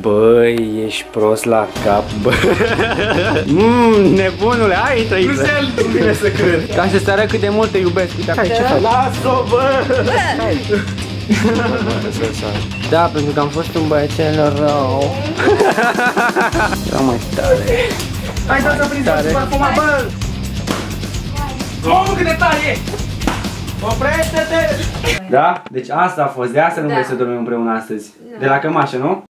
Băi, ești prost la cap, bă. Mmm, nebunule, hai, intră, intră. Nu vine să cred. Ca să se arăt cât de mult te iubesc. Uite, hai, ce faci? Las-o, bă! Da, pentru că am fost un băiețel rău. Era mai tare. Hai, da, să prinzi Tare. parfuma, bă! Oh, cât de tare e! Oprește-te! Da? Deci asta a fost, de asta nu Da. vrei să dormim împreună astăzi. De la cămașă, nu?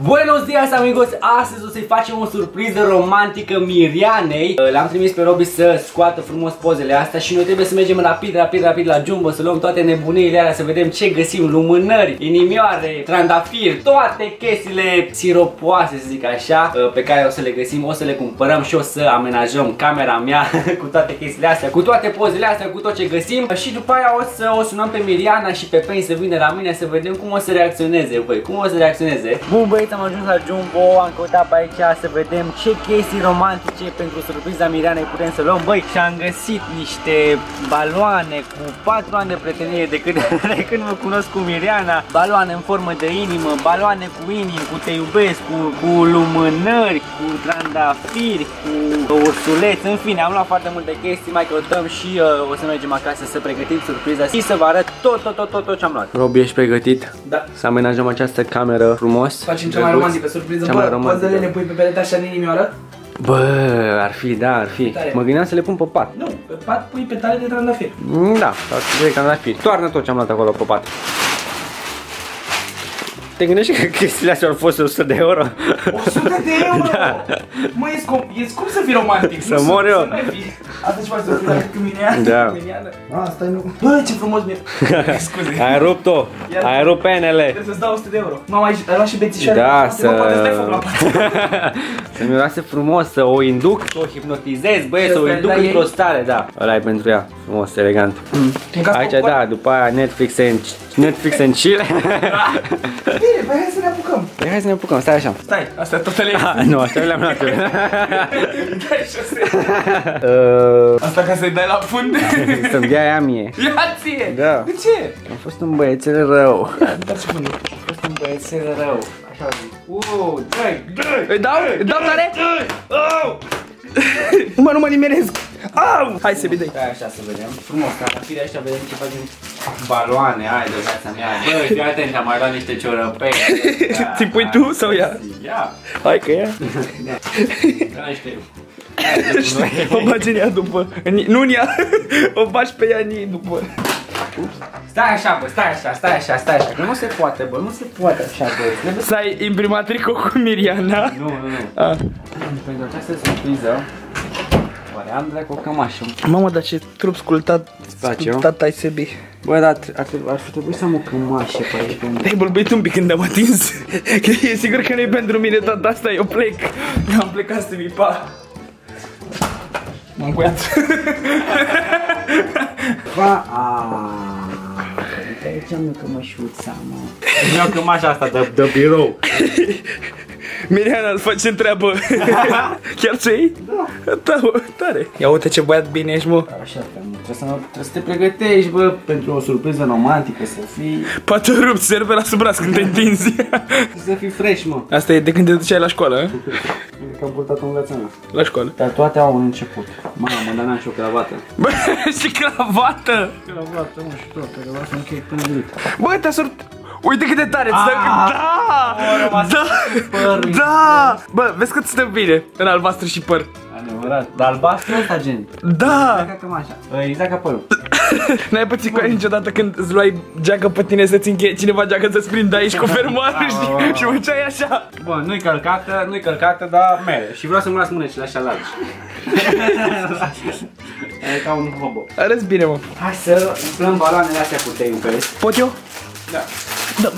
Buenos dias amigos! Astăzi o să-i facem o surpriză romantică Mirianei. L-am trimis pe Robi să scoată frumos pozele astea Și noi trebuie să mergem rapid, rapid, rapid la Jumbo Să luăm toate nebuniile alea, să vedem ce găsim Lumânări, inimioare, trandafiri Toate chestiile siropoase, să zic așa Pe care o să le găsim, o să le cumpărăm Și o să amenajăm camera mea Cu toate chestiile astea, cu toate pozele astea Cu tot ce găsim. Și după aia o să o sunăm pe Miriana și pe Pen să vină la mine Să vedem cum o să reacționeze, băi, cum o să reacționeze? Bun băieți, am ajuns la Jumbo, am căutat pe aici să vedem ce chestii romantice pentru surpriza Mirianei putem să luăm. Băi, și am găsit niște baloane cu 4 ani de prietenie de când, de când mă cunosc cu Miriana Baloane în formă de inimă, baloane cu inimi, cu te iubesc, cu, cu lumânări, cu trandafiri, cu ursuleți. În fine, am luat foarte multe chestii, mai căutăm și uh, o să mergem acasă să pregătim surpriza și să vă arăt tot, tot, tot, tot, tot ce am luat. Robi, ești pregătit? Da. Să amenajăm această cameră frumos? Facem cea mai drăguț. romantică surpriză, Cea mai bă, romantică. pozele le pui pe perete așa în inimioară? Bă, ar fi, da, ar fi. Tare. Mă gândeam să le pun pe pat. Nu, pe pat pui petale de trandafir. Mm, Da, sau direct am dat fi. Toarnă tot ce am luat acolo pe pat. Te gândești că chestiile astea au fost 100 de euro? 100 de euro! Da. Mă, e scump, e scump să fii romantic. Să nu mor eu. Să nu fii. Asta ce faci surpriza cu mine? Da. Miniană. A, stai nu. Bă, ce frumos mi Scuze. Ai rupt-o, Iar- ai rupt penele. Trebuie să-ți dau 100 de euro. Mama, ai, ai luat și bețișoare? Da, Poate, mă, poate să dai foc la să... pat. să miroase frumos, să o induc, să o hipnotizez, băie, Și să o ăsta e induc la într-o ei? stare, da. Ăla e pentru ea, frumos, elegant. Mâncați Aici, popcorn? da, după aia Netflix and, Netflix and chill. Bine, băi, hai să ne apucăm. Păi hai să ne apucăm, stai așa. Stai, astea toate le Ah, nu, așa le-am luat eu. Dai șase. Uh, Asta ca să-i dai la fund. Să-mi dea aia mie. Ia ție! Da. De ce? Am fost un băiețel rău. Dar ce fundul? Am fost un băiețel rău. Așa zic. Uuu, dai, Îi dau? Îi dau tare? Mă, nu mă nimeresc. Au! Hai să vedem. Stai așa să vedem. Frumos, carafiri ăștia vedem ce facem. Baloane, ai de viața mea. Bă, fii atent, am mai luat niște ciorăpei. Ți pui tu sau ea? Ia. Hai că ea. Da, niște... O bagi în ea după. În- Nu în ea. O bagi pe ea în ei după. Stai așa, bă, stai așa, stai așa, stai așa. Că nu se poate, bă, nu se poate așa, bă. Trebuie să... Să ai imprimat tricou cu Miriana. Nu, nu, nu. A. Pentru această surpriză, oare am dracu o cămașă. Mamă, dar ce trup sculptat, place, sculptat ai sebi. Bă, dar ar, trebui- ar fi trebuit să am o cămașă pe aici. Pe unde... Te-ai bălbuit un pic când am atins. Că e sigur că nu e pentru mine tot asta, eu plec. Am plecat să mi pa. M-am cuiat. Ba, aaa. Uite aici am eu cămășuța, mă. Mi-au cămașa asta de, de birou. Miriana îți face treabă. Chiar ce iei? Da. Da, bă, tare. Ia uite ce băiat bine ești, mă. Așa, că trebuie să, trebuie să te pregătești, bă, pentru o surpriză romantică, să fii, Poate rupt serve la sub braț când te întinzi. să fii fresh, mă. Asta e de când te duceai la școală, a? Cred că am purtat-o în viața mea. La școală. Dar toate au un început. Mamă, dar n-am și o cravată. Bă, și cravată! Cravată, mă, și tot, cravată închei până gât. Bă, te-a surt... Uite cât de tare, îți dă... Da! rămas Da! părul. Da! Bă, vezi cât stă bine în albastru și păr. Adevărat. Dar albastru ăsta, gen. Da! Exact cam așa. Exact ca părul. N-ai pățit cu aia niciodată când îți luai geacă pe tine să-ți încheie cineva geacă să-ți prindă aici cu fermoară și, și făceai așa. Bun, nu-i călcată, nu-i călcată, dar mere. Și vreau să-mi las mânecile așa largi. e ca un hobo. Arăți bine, mă. Hai să umplăm baloanele astea cu te iubesc. Pot eu? Da. Da.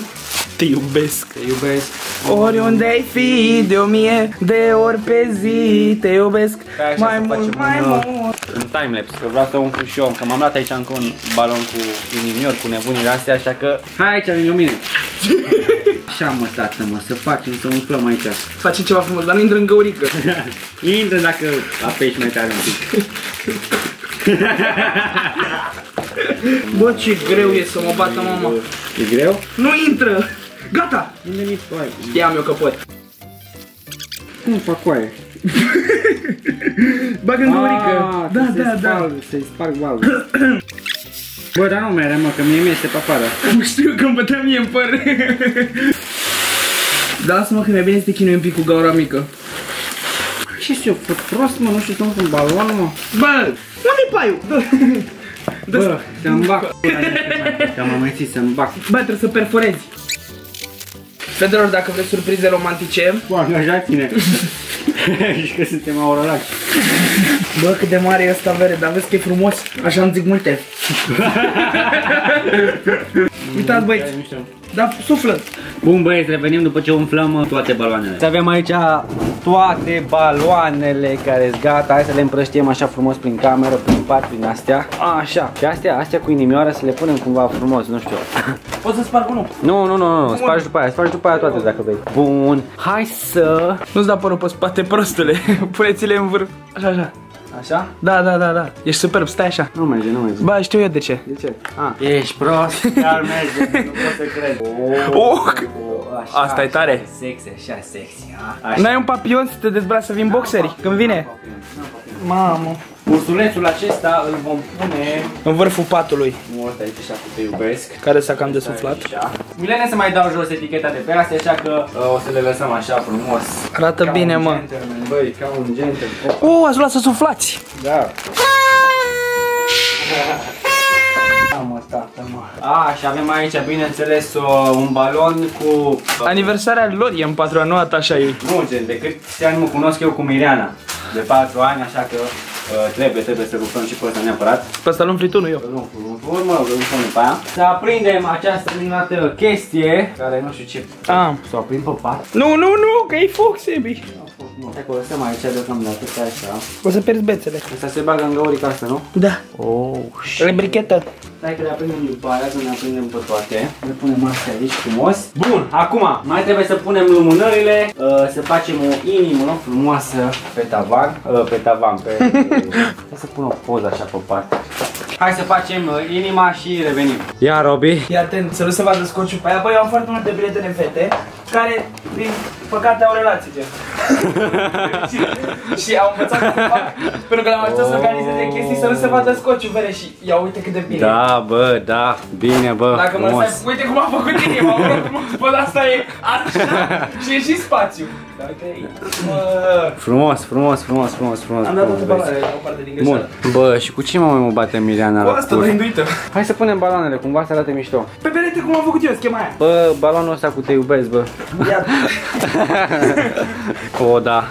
Te iubesc. Te iubesc. Oriunde ai fi, de o mie de ori pe zi Te iubesc Pe așa mai să mult, facem mai un, uh, mult Un timelapse, că vreau să umplu și eu, că m-am luat aici încă un balon cu inimior, cu nebunile astea, așa că hai aici lângă mine. Așa mă, tată, mă, să facem, să umplăm aici. Facem ceva frumos, dar nu intră în găurică Intră dacă apeși mai tare un pic. Bă, ce greu e să mă bată mama E greu? Nu intră Gata! Unde mi foaie? Ia mi-o că pot. Cum fac foaie? Bagă în găurică. Da, da, da. Să-i sparg balul. Bă, dar nu mere, mă, că mie mi-este pe afară. Știu că îmi bătea mie în păr. Da, lasă-mă că mi-e bine să te chinui un pic cu gaura mică. Ce știu, făt prost, mă, nu știu să un balon, mă. Bă, unde-i paiul? Dă- Bă, să-mi bag. Că am amețit să-mi bag. Bă, trebuie să perforezi. Fetelor, dacă vreți surprize romantice, Bă, angajați-ne. Și că suntem aurolași. Bă, cât de mare e ăsta verde, dar vezi că e frumos? Așa îmi zic multe. Uitați băieți, da, suflă. Bun băieți, revenim după ce umflăm uh, toate baloanele. Să avem aici toate baloanele care sunt gata. Hai să le împrăștiem așa frumos prin cameră, prin pat, prin astea. Așa. Și astea, astea cu inimioară să le punem cumva frumos, nu știu. Poți să sparg unul. Nu, nu, nu, nu, spargi după aia, spargi după aia toate dacă vrei. Bun. Hai să... Nu-ți da părul pe spate, prostule. Puneți-le în vârf. Așa, așa. Așa? Da, da, da, da. Ești superb, stai așa. Nu merge, nu merge. Ba, știu eu de ce. De ce? Ah. Ești prost, chiar merge, nu pot să cred. Oh, așa, Asta e tare. Așa, sexy, așa, sexy. ah, Așa. N-ai un papion să te dezbraci să vin boxeri când vine? Mamă. Ursulețul acesta îl vom pune În vârful patului, mult aici așa cu te iubesc. care s-a cam desuflat. Așa. Milene să mai dau jos eticheta de pe astea, așa că uh, o să le lăsăm așa frumos. Arată Ca bine, un mă. Gentleman, băi, ca un gentleman. Oh, ați luat să suflați. Da. Da, mă, tată, mă. A, și avem aici, bineînțeles, o, un balon cu... Aniversarea lor e în 4 ani, nu a ta așa ei. Nu, gen, de câți ani mă cunosc eu cu Miriana? De 4 ani, așa că uh, trebuie, trebuie să rupăm și pe ăsta neapărat. Pe asta îl tu, nu eu. Nu, nu, urmă, rupăm după aia. Să aprindem această minunată chestie, care nu știu ce... Ah. Să o aprind pe pat. Nu, nu, nu, că e foc, Sebi. Nu, hai că o lăsăm aici deocamdată, stai așa. O să pierzi bețele. Asta se bagă în găurica asta, nu? Da. Oh, Le brichetă. Stai că le aprindem după aia, să ne aprindem pe toate. Le punem astea aici frumos. Bun, acum mai trebuie să punem lumânările, uh, să facem o inimă frumoasă pe tavan, uh, pe tavan, pe... Hai să pun o poză așa pe parte. Hai să facem uh, inima și revenim. Ia, Robi. Fii atent, să nu se vadă scociul pe aia. Băi, eu am foarte multe prietene fete care, din păcate, au relații, gen. și au învățat cum fac, pentru că le-am ajutat să organizeze chestii să nu se vadă scociul, vere, și ia uite cât de bine. Da, bă, da, bine, bă, Dacă mă frumos. stai, uite cum am făcut inima, am făcut frumos, bă, dar asta e așa și e și spațiu. Dar uite aici, mă, Frumos, frumos, frumos, frumos, frumos. am dat frumos, toate vezi. baloanele, o parte din Bun. greșeală. Bă, și cu ce mă mai mă bate Miriana Cu la asta, cur? dar induită. Hai să punem baloanele, cumva să arate mișto. Pe perete cum am făcut eu, schema aia. Bă, balonul ăsta cu te iubesc, bă. Ia, o, da.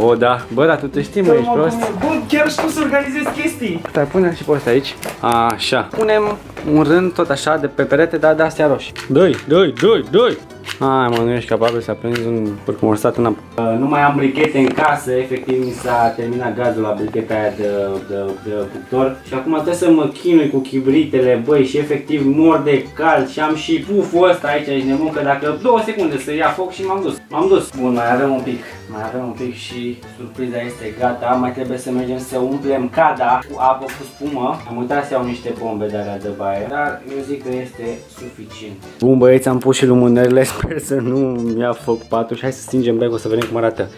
O, da. Bă, dar tu te știi, mă, ești prost. Bă, chiar știu să organizez chestii. Stai, pune și pe ăsta aici. Așa. Punem un rând tot așa de pe perete, dar de astea roșii. Doi, doi, doi, doi. Hai mă, nu ești capabil să aprinzi un pârcumorsat în apă. Uh, nu mai am brichete în casă, efectiv mi s-a terminat gazul la bricheta aia de, de, de cuptor și acum trebuie să mă chinui cu chibritele, băi, și efectiv mor de cald și am și puful ăsta aici, ești nebun, că dacă două secunde să ia foc și m-am dus. M-am dus. Bun, mai avem un pic, mai avem un pic și surpriza este gata, mai trebuie să mergem să umplem cada cu apă cu spumă. Am uitat să iau niște bombe de alea de baie, dar eu zic că este suficient. Bun băieți, am pus și lumânările, sper să nu ia foc patul și hai să stingem becul să vedem cum arată.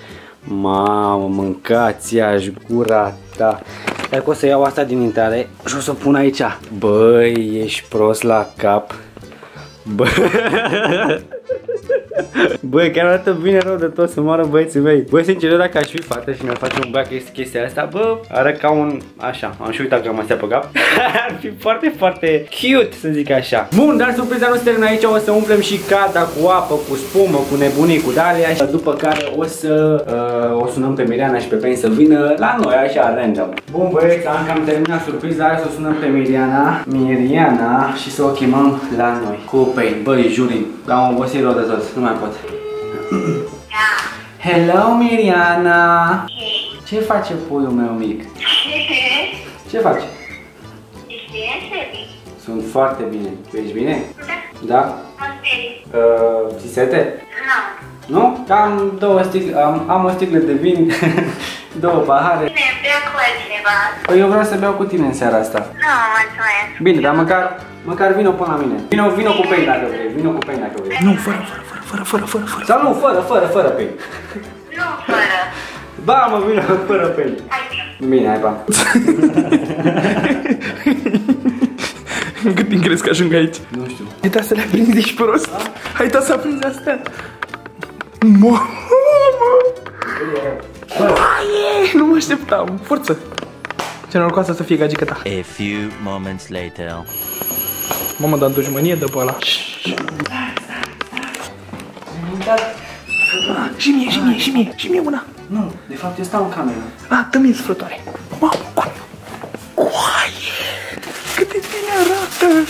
Mamă, mâncați aș gura ta. Stai că o să iau asta din intare și o să o pun aici. Băi, ești prost la cap. Bă. Băi, chiar arată bine rău de tot să moară băieții mei. Băi, sincer, eu dacă aș fi fată și mi-ar face un băiat chestia, chestia asta, bă, arată ca un, așa, am și uitat că am astea pe cap. Ar fi foarte, foarte cute, să zic așa. Bun, dar surpriza nu se termină aici, o să umplem și cada cu apă, cu spumă, cu nebunii, cu dalea, și după care o să uh, o sunăm pe Miriana și pe Pen să vină la noi, așa, random. Bun, băieți, am cam terminat surpriza, hai să o sunăm pe Miriana, Miriana și să o chemăm la noi. Cu Pen, băi, juri, am obosit rău de tot, nu mai pot. Hello, Miriana! Ce face puiul meu mic? Ce faci? Sunt foarte bine. Tu ești bine? Da? Uh, ți sete? Nu? Am două sticle, am, am o sticlă de vin, două pahare. Păi eu vreau să beau cu tine în seara asta. Bine, dar măcar Măcar vino până la mine. Vino, vino cu pei dacă vrei, vino cu pei dacă vrei. Nu, fără, fără, fără, fără, fără, fără, fără. Sau nu, fără, fără, fără pei. Nu, fără. Ba, mă, vino fără pei. Hai, Bine, hai, pa. Cât timp crezi că ajung aici? Nu știu. Hai ta să le aprinzi și prost. Hai ta să aprinzi astea. Mamă! Aie, nu mă așteptam. Forță. Ce norocoasă să fie gagica ta. A few moments later. Mamă, dar într-o jumănie de pe ăla. Ah, Și mie, și mie, și mie, și mie una. Nu, de fapt eu stau în cameră. Ah, dă-mi sfrătoare. Mamă, coaie. Coaie. Cât de bine arată.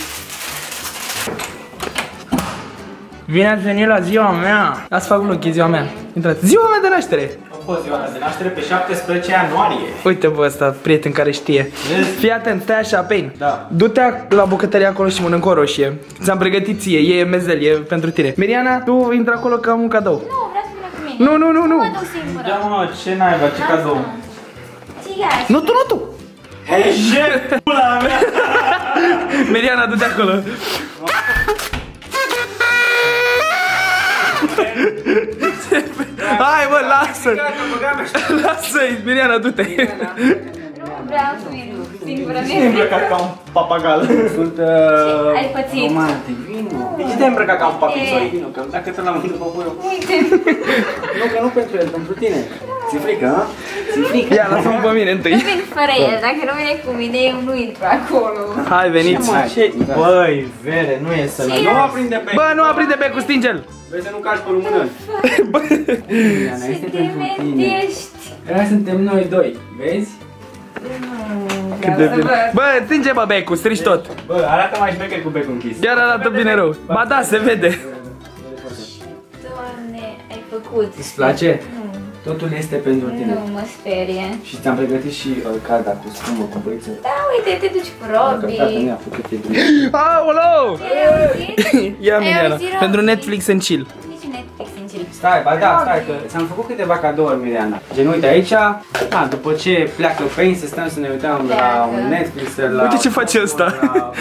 Bine ați venit la ziua mea. Ați fac vlog, e ziua mea. Intrați. Ziua mea de naștere. A fost ziua mea de naștere pe 17 ianuarie. Uite bă ăsta, prieten care știe. Vezi? Fii atent, stai așa, Pain. Da. Du-te la bucătărie acolo și mănâncă o roșie. Ți-am pregătit ție, e mezel, e pentru tine. Miriana, tu intră acolo că am un cadou. Nu, vreau să vină cu mine. Nu, nu, nu, nu. Mă duc singură. Da, mă, ce naiba, ce cadou. Țigaș. Nu tu, nu tu. Hei, ce pula mea! Miriana, du-te acolo. Hai, bă, lasă! Lasă-i, Miriana, du-te! Nu vreau să vin singură. Te-ai îmbrăcat ca un papagal. Sunt uh, Ai pățit. romantic, vino. De ce te-ai îmbrăcat ca un papițoi? Vino, că dacă te l-am întâlnit pe eu. Uite. Nu, că nu pentru el, pentru tine. Ți-e frică, ha? Ți-e frică? Ia, lasă-mă pe mine Nu întâi. vin fără el. Dacă nu vine cu mine, eu nu intru acolo. Hai, veniți! Mă, ce? Băi, vere, nu e să Nu aprinde pe... Bă, nu aprinde becul, stinge-l! Vezi să nu cași pe lumână. Diana, este Te pentru tine. mentești. Aia suntem noi doi, vezi? Cât de bine. Bă, stinge bă becul, strici tot! Bă, arată mai șmecher cu becul închis. Chiar arată bine rău. Ba da, se vede. Doamne, ai făcut. Îți place? Nu, Totul este pentru tine. nu mă sperie. Și ți-am pregătit și uh, carda cu spumbă, cu băiță. Da, uite, te duci cu Dacă tata Robi. mi-a făcut e bine. Aolo! Ai auzit? Ia, Ai Miriana, auzit, Robi? pentru Netflix în chill. Nici Netflix în chill. Stai, ba da, stai, că ți-am făcut câteva cadouri, Miriana. Gen, uite aici, da, după ce pleacă Pain, să stăm să ne uităm la Pleacă. un Netflix, la... Uite ce face ăsta. La,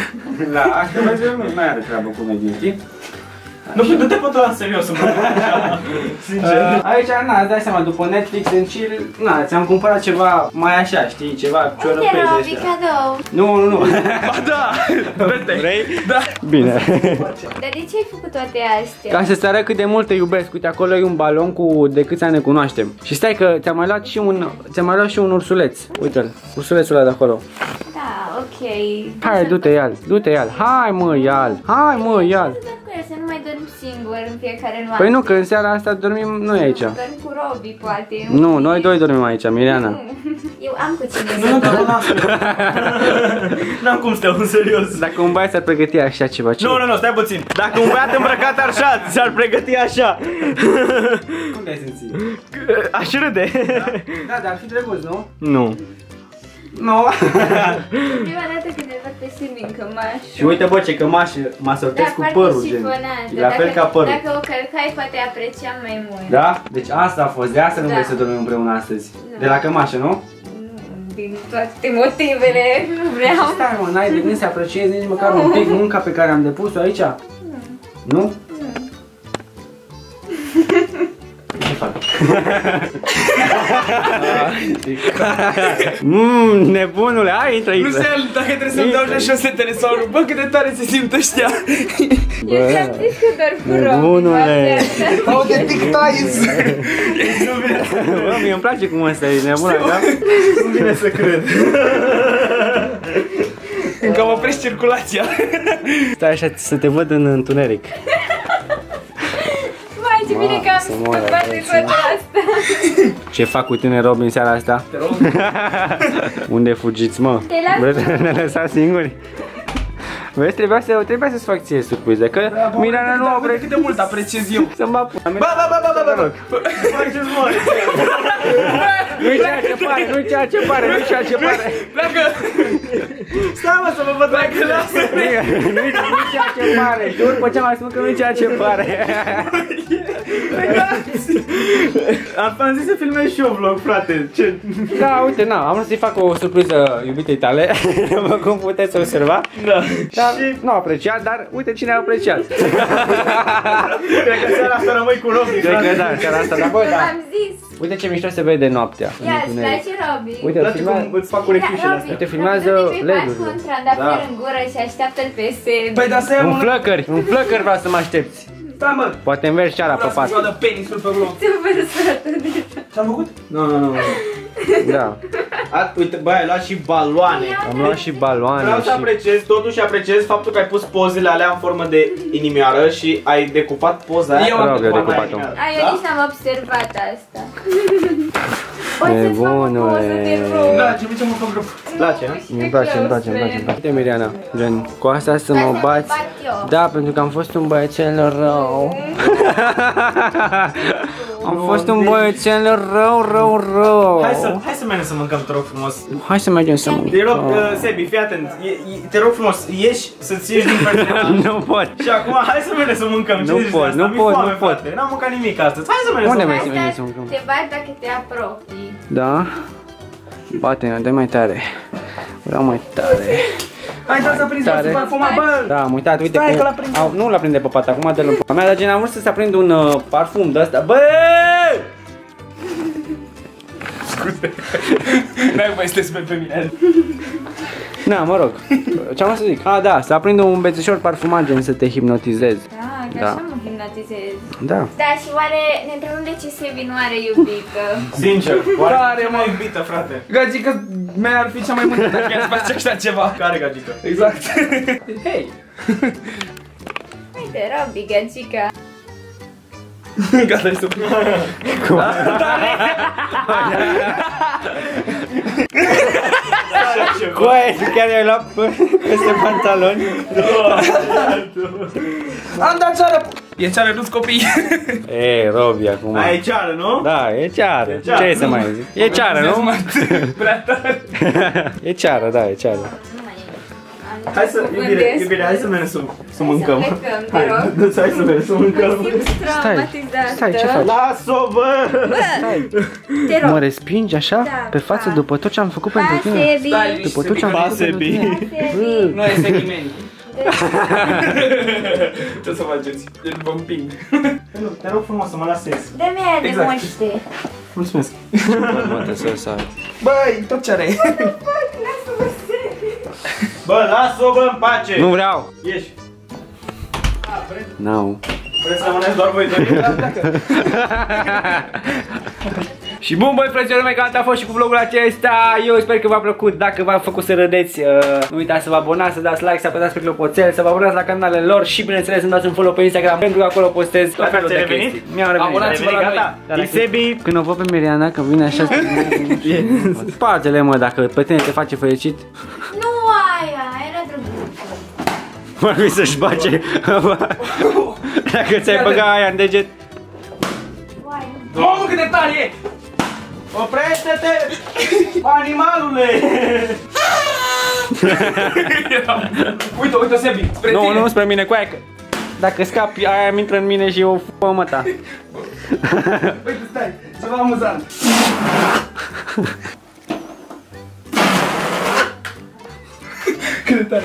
la asta, vezi, nu mai are treabă cu noi, știi? Nu, nu te pot lua în serios, mă. Uh, aici, na, îți dai seama, după Netflix în chill, na, ți-am cumpărat ceva mai așa, știi, ceva Uite, ciorăpei de Robi, ăștia. cadou. Nu, nu, nu. Ba da! Vrei? Vrei? Da. Bine. Dar de ce ai făcut toate astea? Ca să-ți arăt cât de mult te iubesc. Uite, acolo e un balon cu de câți ani ne cunoaștem. Și stai că ți-am mai luat și un, ți-am mai luat și un ursuleț. Uite-l, ursulețul ăla de acolo. Da, ok. Hai, du-te, ia-l, du-te, ia-l. Hai, mă, ia-l. Hai, mă, ia-l. Singur în fiecare noapte. Păi nu, că în seara asta dormim noi aici. Dorm cu Robi, poate. Nu, noi doi dormim aici, Miriana. Nu. Eu am cu cine Nu, să nu, dorm. nu, N-am cum să te în serios. Dacă un băiat s-ar pregăti așa ceva, ce? Nu, nu, nu, stai puțin. Dacă un băiat îmbrăcat așa ți-ar pregăti așa. Cum te-ai simțit? Aș râde. Da, dar ar fi drăguț, nu? Nu. Nu. Prima dată când îl văd pe Silvi în cămașă. Și uite, bă, ce cămașă mă sortesc cu foarte părul, gen. șifonată. E la fel Dacă- ca părul. Dacă o călcai, poate apreciam mai mult. Da? Deci asta a fost, de asta nu Da. vrei să dormim împreună astăzi. Da. De la cămașă, nu? Din toate motivele, nu vreau. Stai mă, n-ai de gând să apreciezi nici măcar un pic munca pe care am depus-o aici? Nu? Ce fac? Mmm, nebunule, hai, intră, Nu intră. se dacă trebuie să-mi dau jos șosetele sau nu. Bă, cât de tare se simt ăștia. Eu ți-am zis că doar cu Robi. nebunule. Au de tic-ties. Bă, mie îmi place cum ăsta e nebun, da? Nu vine să cred. Încă mă oprești circulația. Stai așa să te văd în întuneric. Vai, ce bine că am să moară, scăpat de băieții. toate astea. Ce fac cu tine, Rob, în seara asta? Unde fugiți, mă? Te las Vreți să ne lăsați singuri? Vezi, trebuia să, trebuia să-ți fac ție surprize, că Mirana nu a vrut Cât de mult apreciez eu. să mă apuc. Ba, ba, ba, ba, ba, ba. Faceți mă. Nu-i ceea ce pare, nu-i ceea ce pare, nu-i ceea ce pare. Pleacă. Stai mă să mă văd Pleacă, lasă. Nu-i nu-i ceea ce pare, jur pe ce mai spun că nu-i ceea ce pare. Am zis să filmez și eu vlog, frate. Ce? Da, uite, na, am vrut să-i fac o surpriză iubitei tale, după cum puteți observa. Da. Dar Și nu a apreciat, dar uite cine a apreciat. cred că seara asta rămâi cu Robi, Cred că frate. da, chiar asta, dar bă, da. Am zis. Uite ce mișto se vede noaptea. în Ia, îți întuneric. place, Robi? Uite, Place filma... cum îți fac urechișele astea. Uite, filmează Robi, du-te LED-urile. cu un trandafir Da. în gură și așteaptă-l pe Sebi. Păi da, să ia Un mă. flăcări, un flăcări vreau să mă aștepți. Da, mă. Poate învergi ceara pe Vreau să-mi pat. vadă penisul pe vlog. Super sărată de Ce-am făcut? Nu, nu, nu. Da. A, uite, băi, ai luat și baloane. Am luat și baloane Vreau să și... apreciez, totuși apreciez faptul că ai pus pozele alea în formă de inimioară și ai decupat poza aia. Eu am Rog, eu Forma decupat-o. inimioară. Ai, eu Da? nici n-am observat asta. O să fac o Nebunule. poză de rog. Da, ce ce mă fac rău. Place, Nu, nu? știi Îmi că place, eu îmi place, îmi place, sunt- îmi place. Uite, Miriana, gen, cu asta să Hai mă să te bați. bat eu. Da, pentru că am fost un băiețel rău. Am fost un băiețel rău, rău, rău. Hai să, hai să mergem să mâncăm, te rog frumos. Hai să mergem să Te rog, mâncăm. uh, Sebi, fii atent. E, e, te rog frumos, ieși, să-ți ieși din personal. Nu pot. Și acum, hai să mergem să mâncăm. Ce Nu zici de pot, asta? nu Mi-e pot, foame, nu pot. frate. N-am mâncat nimic astăzi. Hai să mergem Unde să mergi? mâncăm. mergem să mâncăm. Asta te bat dacă te apropii. Da? Bate, dă mai tare. Vreau mai tare. Hai, da, să prins Tare. să parfuma, bă. Da, am uitat, uite Stai cum... că l-a prins. Au, nu l-a prinde pe pat, acum dă-l în pula mea, dar gen am vrut să se aprind un uh, parfum de ăsta. Bă! N-ai voie să te speri pe mine. Na, mă rog. Ce am vrut să zic? Ah, da, să aprind un bețișor parfumat, gen să te hipnotizezi. Da, că Da. așa mă hipnotizez. Da. Da, și oare ne întrebăm de ce Sebi nu are iubită? Sincer, oare Tare, ce mă. mai iubită, frate? Gagica mea ar fi cea mai mândră dacă i-ați face așa ceva. Care gagică? Exact. Hei. Uite, Robi, gagica. Gata, este Coe, chiar i-ai luat pe- peste pantaloni? Am dat ceară. E ceară, nu-ți copii. E, Robi, acum. Aia e ceară, nu? Da, e ceară. ceară, Ce să mai zic? E ceară, nu? Prea tare. E ceară, da, e ceară. Nu mai e. Am Hai să, cuvânt iubire, despre- iubire, hai să mergem să, să Hai mâncăm. Să plecăm, te Hai, rog. du-ți, hai să mergem să Mă mâncăm. simt traumatizată. stai, ce faci? Las-o, bă! Te rog. Mă respingi așa? Da, Pe față da. după tot ce am făcut pentru Pa, tine? Sebi. Stai, După tot ce am Pa, făcut pentru Sebi. tine? Sebi. Nu este nimeni. Ce să faceți? Eu vă împing. Te rog frumos să mă lasezi. Dă-mi aia de Exact. moște. Mulțumesc. Mă, te să să Băi, tot ce are. Bă, las-o, bă, în pace! Nu vreau! Ieși. Nu. Vreți să rămâneți doar voi doi? Și bun băi frăților mei, cam atât a fost și cu vlogul acesta Eu sper că v-a plăcut, dacă v-a făcut să râdeți uh, Nu uitați să vă abonați, să dați like, să apăsați pe clopoțel Să vă abonați la canalele lor și bineînțeles să-mi dați un follow pe Instagram Pentru că acolo postez tot felul de ți-ai revenit? chestii Mi-am revenit Abonați-vă la Gata, Da, e Sebi. Când o văd pe Miriana, că vine așa Sparge-le mă, dacă pe tine te face fericit Nu aia, era drăguță. Mă ar să-și bage Dacă ți-ai băga aia în deget Mamă cât de tare e! Oprește-te! Animalule! uite, uite, Sebi, spre nu, tine! Nu, nu, spre mine, coaie! Dacă scapi, aia mi intră în mine și eu fă mă ta. uite, stai, ceva amuzant. cât de tare!